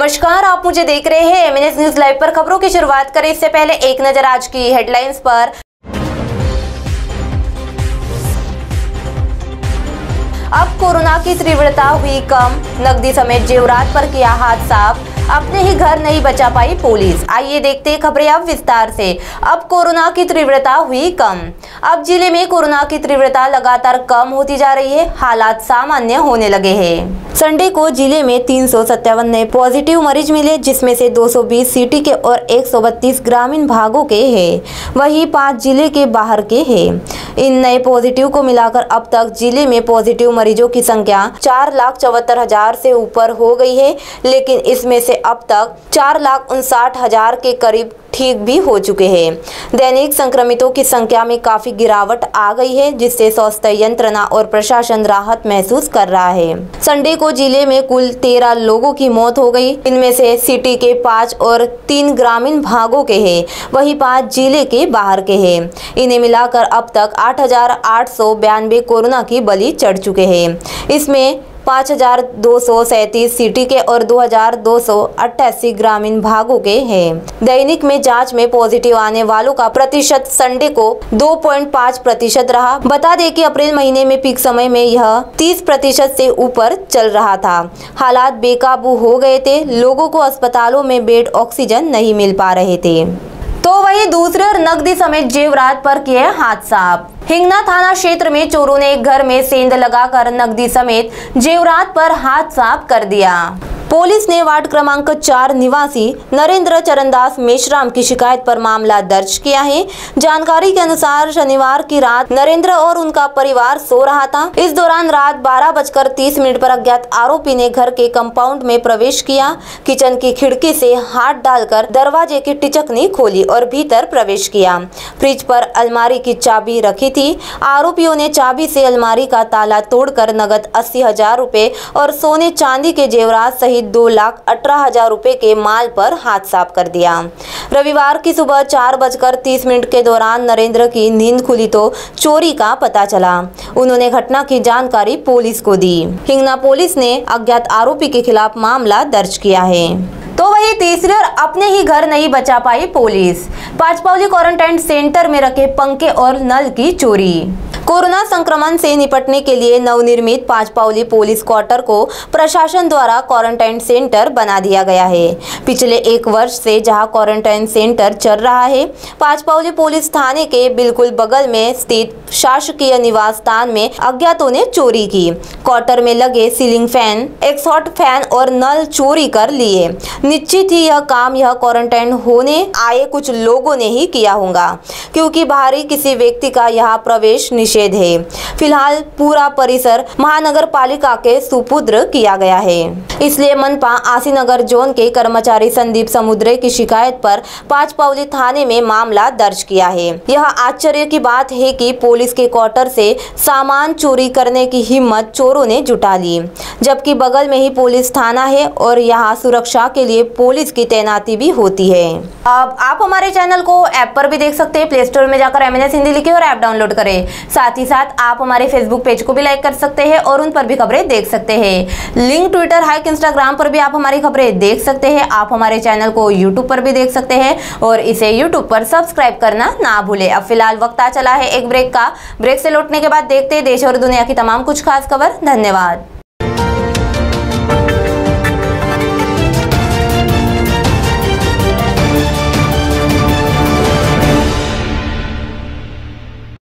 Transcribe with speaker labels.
Speaker 1: नमस्कार, आप मुझे देख रहे हैं एमएनएस न्यूज़ लाइव पर खबरों की शुरुआत करें। इससे पहले एक नज़र आज की हेडलाइंस पर। अब कोरोना की तीव्रता हुई कम, नकदी समेत जेवरात पर किया हाथ साफ़ अपने ही घर नहीं बचा पाई पुलिस। आइए देखते खबरें अब विस्तार से। अब कोरोना की तीव्रता हुई कम। अब ज़िले में कोरोना की तीव्रता लगातार कम होती जा रही है। हालात सामान्य होने लगे है। संडे को ज़िले में तीन सौ सत्तावन नए पॉजिटिव मरीज़ मिले, जिसमें से 220 सिटी के और 132 ग्रामीण भागों के हैं। वहीं पाँच ज़िले के बाहर के हैं। इन नए पॉजिटिव को मिलाकर अब तक ज़िले में पॉजिटिव मरीजों की संख्या चार लाख चौहत्तर हज़ार से ऊपर हो गई है, लेकिन इसमें से अब तक चार लाख उनसाठ हज़ार के करीब ठीक भी हो चुके हैं। दैनिक संक्रमितों की संख्या में काफ़ी गिरावट आ गई है, जिससे स्वास्थ्य यंत्रणा और प्रशासन राहत महसूस कर रहा है। संडे को ज़िले में कुल तेरह लोगों की मौत हो गई। इनमें से सिटी के पाँच और तीन ग्रामीण भागों के हैं, वही पाँच ज़िले के बाहर के हैं। इन्हें मिलाकर अब तक आठ कोरोना की बलि चढ़ चुके हैं। इसमें पाँच हज़ार दो सौ सैंतीस सिटी के और दो हज़ार दो सौ अट्ठासी ग्रामीण भागों के हैं। दैनिक में जाँच में पॉजिटिव आने वालों का प्रतिशत संडे को 2.5 प्रतिशत रहा। बता दें कि अप्रैल महीने में पीक समय में यह 30 प्रतिशत से ऊपर चल रहा था। हालात बेकाबू हो गए थे। लोगों को अस्पतालों में बेड ऑक्सीजन नहीं मिल पा रहे थे। तो वही दूसरे और नकदी समेत जेवरात पर किए हाथ साफ़ हिंगना थाना क्षेत्र में चोरों ने एक घर में सेंध लगाकर नकदी समेत जेवरात पर हाथ साफ़ कर दिया। पुलिस ने वार्ड क्रमांक चार निवासी नरेंद्र चरणदास मेश्राम की शिकायत पर मामला दर्ज किया है। जानकारी के अनुसार शनिवार की रात नरेंद्र और उनका परिवार सो रहा था। इस दौरान रात बारह बजकर तीस मिनट पर अज्ञात आरोपी ने घर के कंपाउंड में प्रवेश किया। किचन की खिड़की से हाथ डालकर दरवाजे की टिचकनी खोली और भीतर प्रवेश किया। फ्रिज पर अलमारी की चाबी रखी थी। आरोपियों ने चाबी से अलमारी का ताला तोड़कर नगद अस्सी हज़ार रूपए और सोने चांदी के जेवरात सहित सहित दो लाख अठारह हज़ार रूपए के माल पर हाथ साफ़ कर दिया। रविवार की सुबह चार बजकर तीस मिनट के दौरान नरेंद्र की नींद खुली तो चोरी का पता चला। उन्होंने घटना की जानकारी पुलिस को दी। हिंगना पुलिस ने अज्ञात आरोपी के खिलाफ मामला दर्ज किया है। तो वही तीसरे और अपने ही घर नहीं बचा पाई पुलिस। पाचपावली क्वारंटाइन सेंटर में रखे पंखे और नल की चोरी। कोरोना संक्रमण से निपटने के लिए नवनिर्मित पांचपावली पुलिस क्वार्टर को प्रशासन द्वारा क्वारंटाइन सेंटर बना दिया गया है। पिछले एक वर्ष से जहाँ क्वारंटाइन सेंटर चल रहा है, पांचपावली पुलिस थाने के बिल्कुल बगल में स्थित शासकीय निवास स्थान में अज्ञातों ने चोरी की। क्वार्टर में लगे सीलिंग फ़ैन एक्सॉट फ़ैन और नल चोरी कर लिए। निश्चित ही यह काम यह क्वारंटाइन होने आए कुछ लोगों ने ही किया होगा, क्योंकि बाहरी किसी व्यक्ति का यहाँ प्रवेश निषेध निषेध है। फ़िलहाल पूरा परिसर महानगर पालिका के सुपुत्र किया गया है। इसलिए मनपा आसीनगर जोन के कर्मचारी संदीप समुद्रे की शिकायत पर पाँच पावली थाने में मामला दर्ज किया है। यह आश्चर्य की बात है कि पुलिस के क्वार्टर से सामान चोरी करने की हिम्मत चोरों ने जुटा ली। जबकि बगल में ही पुलिस थाना है और यहाँ सुरक्षा के लिए पुलिस की तैनाती भी होती है। अब आप हमारे चैनल को ऐप पर भी देख सकते हैं, प्ले स्टोर में जाकर एम हिंदी लिखे और ऐप डाउनलोड करें। साथ ही साथ आप हमारे फेसबुक पेज को भी लाइक कर सकते हैं और उन पर भी खबरें देख सकते हैं। लिंक ट्विटर हाइक इंस्टाग्राम पर भी आप हमारी खबरें देख सकते हैं। आप हमारे चैनल को यूट्यूब पर भी देख सकते हैं और इसे यूट्यूब पर सब्सक्राइब करना ना भूले। अब फ़िलहाल वक्त आ चला है एक ब्रेक का। ब्रेक से लौटने के बाद देखते देश और दुनिया की तमाम कुछ खास खबर। धन्यवाद।